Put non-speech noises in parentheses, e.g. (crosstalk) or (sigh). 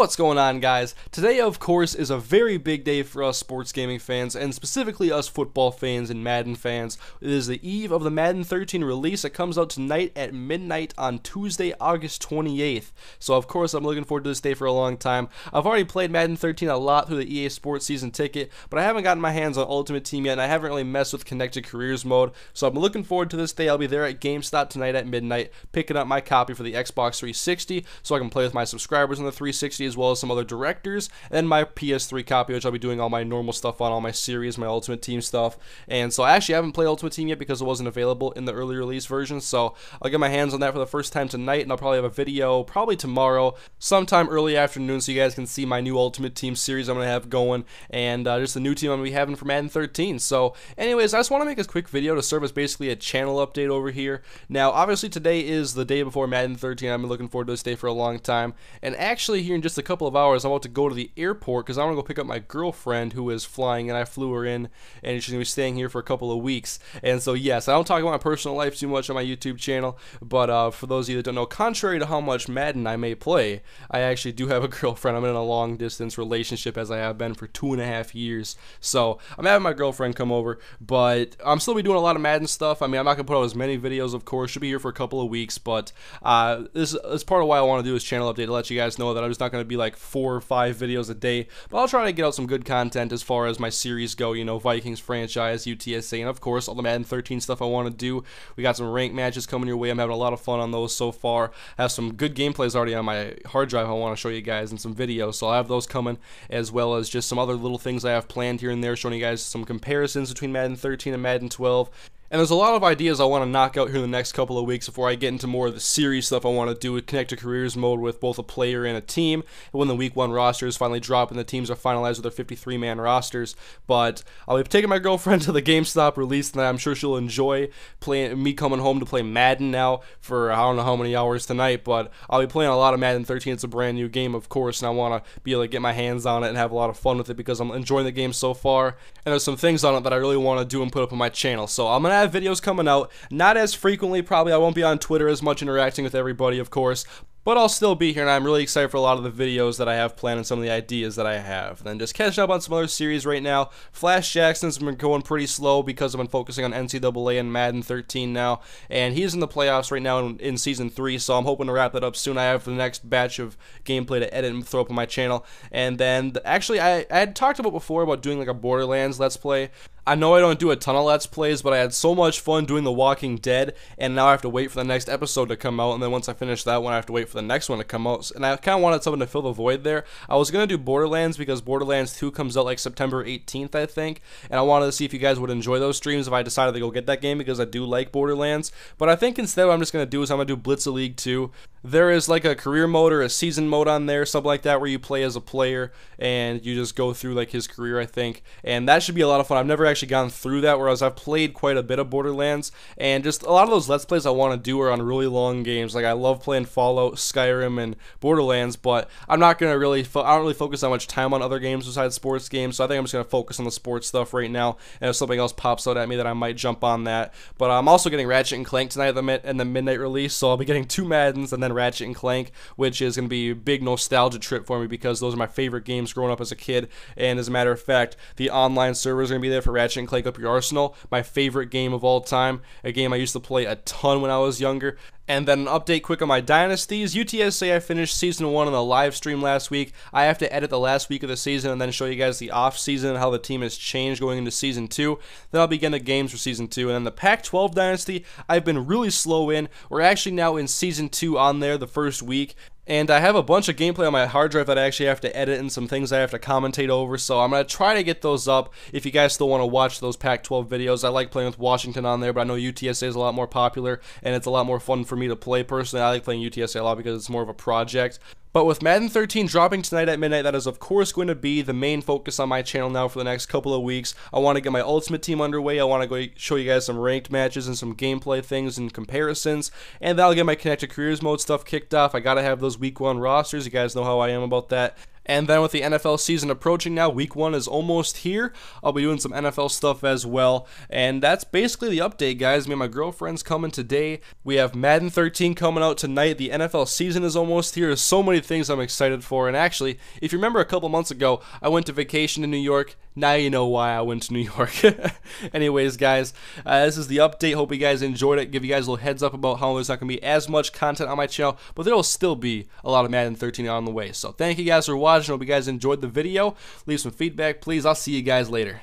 What's going on, guys? Today, of course, is a very big day for us sports gaming fans, and specifically us football fans and Madden fans. It is the eve of the Madden 13 release. It comes out tonight at midnight on Tuesday, August 28th. So, of course, I'm looking forward to this day for a long time. I've already played Madden 13 a lot through the EA Sports season ticket, but I haven't gotten my hands on Ultimate Team yet, and I haven't really messed with Connected Careers mode. So, I'm looking forward to this day. I'll be there at GameStop tonight at midnight, picking up my copy for the Xbox 360 so I can play with my subscribers on the 360 as well as some other directors, and my PS3 copy, which I'll be doing all my normal stuff on, all my series, my Ultimate Team stuff. And so I actually haven't played Ultimate Team yet because it wasn't available in the early release version, so I'll get my hands on that for the first time tonight, and I'll probably have a video probably tomorrow, sometime early afternoon, so you guys can see my new Ultimate Team series I'm going to have going, and uh, just the new team I'm going to be having for Madden 13. So anyways, I just want to make a quick video to serve as basically a channel update over here. Now, obviously today is the day before Madden 13. I've been looking forward to this day for a long time, and actually here in just a couple of hours, I'm about to go to the airport because I want to go pick up my girlfriend who is flying, and I flew her in, and she's to be staying here for a couple of weeks. And so, yes, I don't talk about my personal life too much on my YouTube channel, but uh, for those of you that don't know, contrary to how much Madden I may play, I actually do have a (laughs) girlfriend. I'm in a long distance relationship as I have been for two and a half years. So I'm having my girlfriend come over, but I'm still be doing a lot of Madden stuff. I mean, I'm not to put out as many videos, of course. Should be here for a couple of weeks, but uh, this, is part of why I want to do this channel update to let you guys know that I'm just not going to be like four or five videos a day, but I'll try to get out some good content as far as my series go, you know, Vikings franchise, UTSA, and of course, all the Madden 13 stuff I want to do. We got some ranked matches coming your way. I'm having a lot of fun on those so far. I have some good gameplays already on my hard drive I want to show you guys and some videos, so I'll have those coming, as well as just some other little things I have planned here and there, showing you guys some comparisons between Madden 13 and Madden 12. And there's a lot of ideas I want to knock out here in the next couple of weeks before I get into more of the series stuff I want to do with Connected Careers mode with both a player and a team. When the week one rosters finally drop and the teams are finalized with their 53 man rosters. But I'll be taking my girlfriend (laughs) to the GameStop release, and I'm sure she'll enjoy playing me coming home to play Madden now for I don't know how many hours tonight. But I'll be playing a lot of Madden 13. It's a brand new game, of course, and I want to be able to get my hands on it and have a lot of fun with it because I'm enjoying the game so far. And there's some things on it that I really want to do and put up on my channel. So I'm gonna have videos coming out. Not as frequently, probably. I won't be on Twitter as much interacting with everybody, of course. But I'll still be here, and I'm really excited for a lot of the videos that I have planned and some of the ideas that I have. And then just catching up on some other series right now. Flash Jackson's been going pretty slow because I've been focusing on NCAA and Madden 13 now. And he's in the playoffs right now in, in Season 3, so I'm hoping to wrap that up soon. I have the next batch of gameplay to edit and throw up on my channel. And then, actually, I, I had talked about before about doing like a Borderlands Let's Play. I know I don't do a ton of Let's Plays, but I had so much fun doing The Walking Dead, and now I have to wait for the next episode to come out, and then once I finish that one, I have to wait for the next one to come out, and I kind of wanted something to fill the void there. I was going to do Borderlands because Borderlands 2 comes out like September 18th, I think, and I wanted to see if you guys would enjoy those streams if I decided to go get that game because I do like Borderlands, but I think instead what I'm just going to do is I'm going to do Blitz League 2. There is like a career mode or a season mode on there, something like that, where you play as a player and you just go through like his career, I think, and that should be a lot of fun. I've never actually gone through that, whereas I've played quite a bit of Borderlands, and just a lot of those Let's Plays I want to do are on really long games. Like I love playing Fallout, Skyrim, and Borderlands, but I'm not gonna really, I don't really focus that much time on other games besides sports games. So I think I'm just gonna focus on the sports stuff right now, and if something else pops out at me, that I might jump on that. But I'm also getting Ratchet and Clank tonight the, in the midnight release, so I'll be getting two Maddens and then Ratchet and Clank, which is gonna be a big nostalgia trip for me because those are my favorite games growing up as a kid. And as a matter of fact, the online servers are gonna be there for Ratchet and Clank Up Your Arsenal, my favorite game of all time, a game I used to play a ton when I was younger. And then an update quick on my dynasties. UTSA, I finished season one on the live stream last week. I have to edit the last week of the season and then show you guys the off season how the team has changed going into season two. Then I'll begin the games for season two. And then the Pac 12 dynasty, I've been really slow in. We're actually now in season two on there the first week. And I have a bunch of gameplay on my hard drive that I actually have to edit and some things I have to commentate over. So I'm going to try to get those up if you guys still want to watch those Pac 12 videos. I like playing with Washington on there, but I know UTSA is a lot more popular and it's a lot more fun for me to play personally. I like playing UTSA a lot because it's more of a project. But with Madden 13 dropping tonight at midnight, that is of course going to be the main focus on my channel now for the next couple of weeks. I want to get my Ultimate Team underway. I want to go show you guys some ranked matches and some gameplay things and comparisons. And that'll get my Connected Careers mode stuff kicked off. I got to have those week one rosters. You guys know how I am about that. And then with the NFL season approaching now, week one is almost here. I'll be doing some NFL stuff as well. And that's basically the update, guys. Me and my girlfriend's coming today. We have Madden 13 coming out tonight. The NFL season is almost here. There's so many things I'm excited for. And actually, if you remember a couple months ago, I went to vacation in New York. Now you know why I went to New York. (laughs) Anyways, guys, uh, this is the update. Hope you guys enjoyed it. Give you guys a little heads up about how there's not going to be as much content on my channel, but there will still be a lot of Madden 13 on the way. So thank you guys for watching. Hope you guys enjoyed the video. Leave some feedback, please. I'll see you guys later.